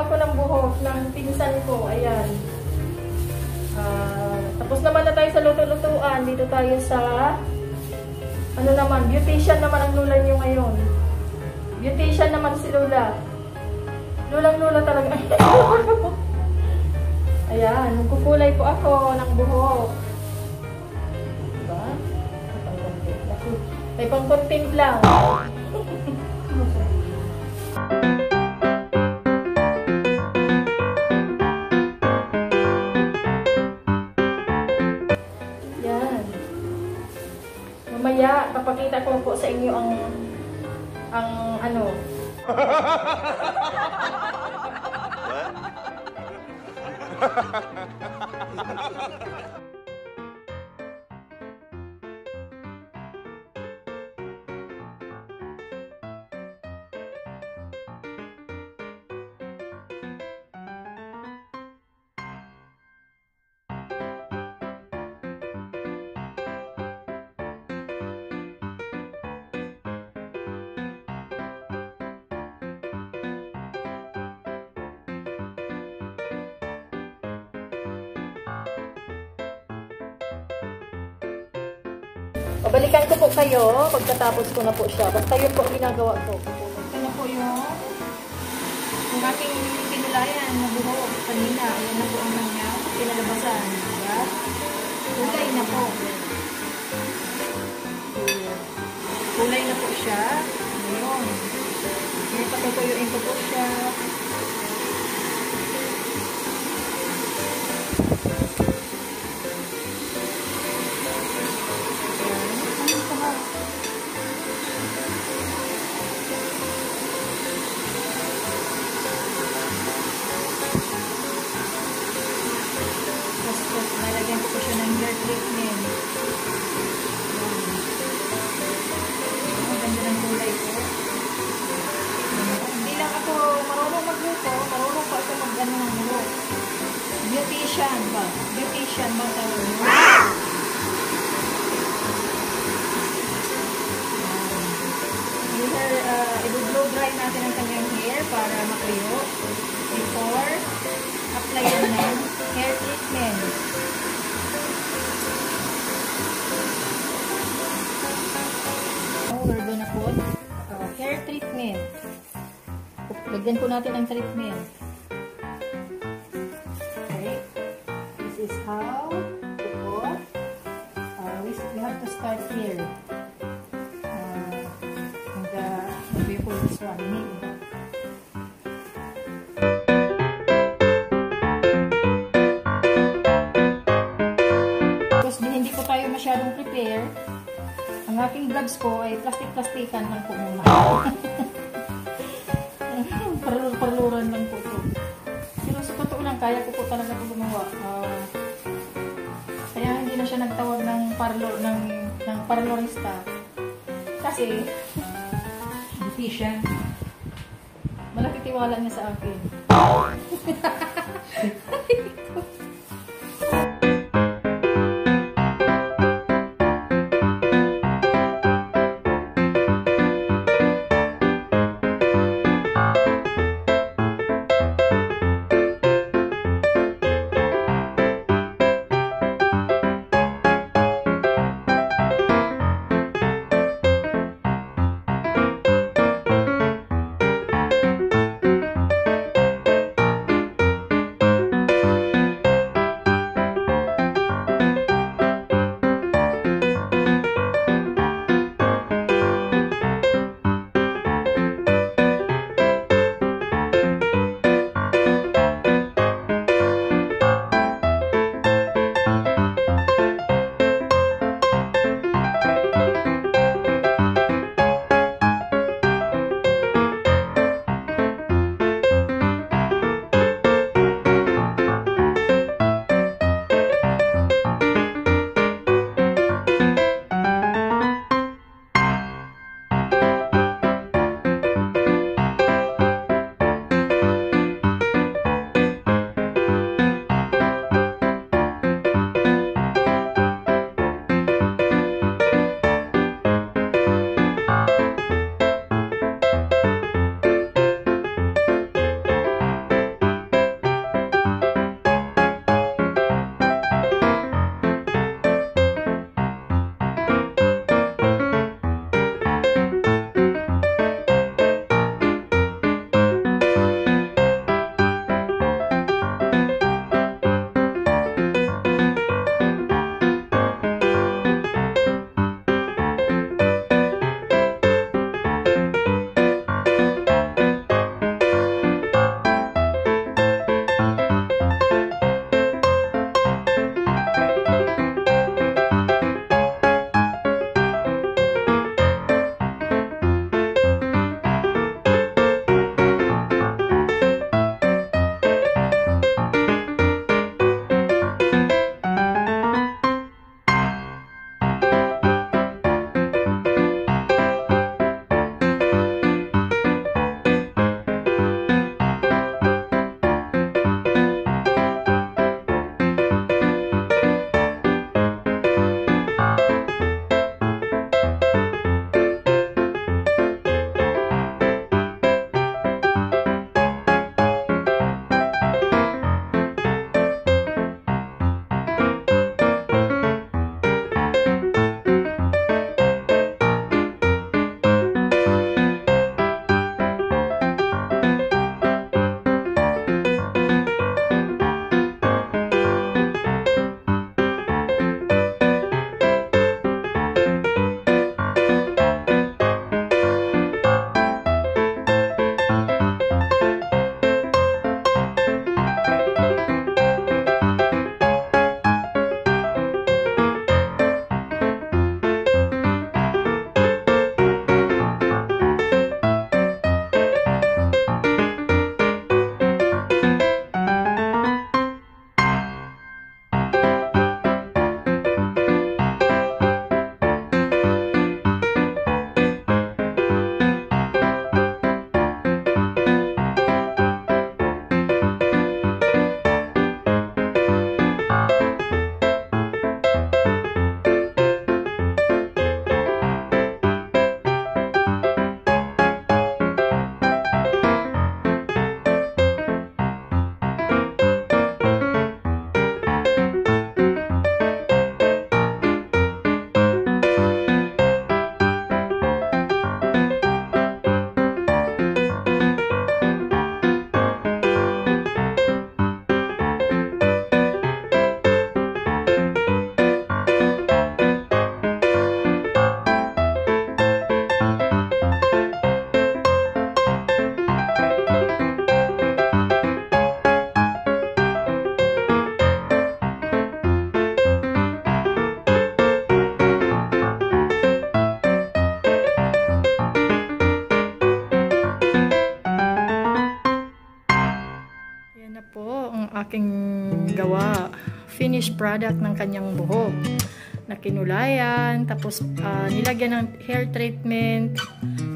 Ako ng buhok ng pinsan ko. Ayan. Ah, tapos naman na tayo sa luto-lutuan. Dito tayo sa ano naman, beautician naman ang lula niyo ngayon. Beautician naman si Lola. Lulang-lula talaga. Ayan, magkukulay po ako ng buhok. Diba? May pang-content lang. Mamaya, papakita ko po sa inyo ang ang ano. Pabalikan ko po kayo pagkatapos ko na po siya. Basta yun po ang ginagawa ko. Na po yung yung aking pinulayan na buhok kanina. Ayan na po ang kanyang pinalabasan. Diba? Kulay na po. Kulay na po siya. Ngayon. Ngayon patutuyuin ko po siya. Beautician ba? Beautician ba tawag mo? Uh, i-blow dry natin ang kanyang hair para matuyo before applyan ng hair treatment. We're gonna put uh, hair treatment. Lagyan po natin ang treatment. Here. Uh, and the, before this one, tayo masyadong prepare. Ang aking vlogs ko ay plastic-plastikan lang po muna. Parlur-parluran lang po ito. Pero sa totoo lang, kaya ko po talaga po gumawa. Ah, kaya hindi na siya nagtawag ng parlor ng, ng parlorista. Kasi, Beautician. malaki tiwala niya sa akin. aking gawa. Finished product ng kanyang buhok. Na kinulayan, tapos ah, nilagyan ng hair treatment,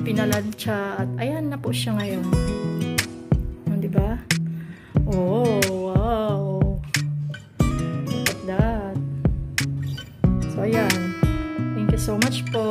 pinalansya, at ayan na po siya ngayon. Oh, di ba? Oh, wow. Look at that. So, ayan. Thank you so much po.